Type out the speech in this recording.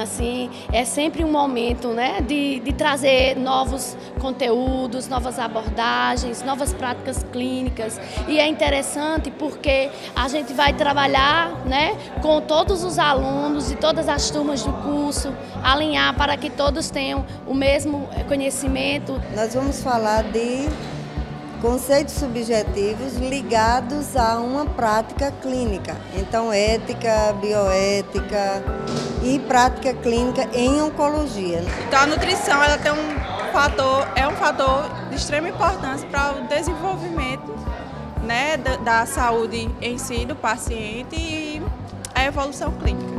assim, é sempre um momento né, de, de trazer novos conteúdos, novas abordagens, novas práticas clínicas. E é interessante porque a gente vai trabalhar né, com todos os alunos e todas as turmas do curso, alinhar para que todos tenham o mesmo conhecimento. Nós vamos falar de conceitos subjetivos ligados a uma prática clínica. Então, ética, bioética e prática clínica em oncologia. Então, a nutrição ela tem um fator, é um fator de extrema importância para o desenvolvimento né, da, da saúde em si do paciente e a evolução clínica.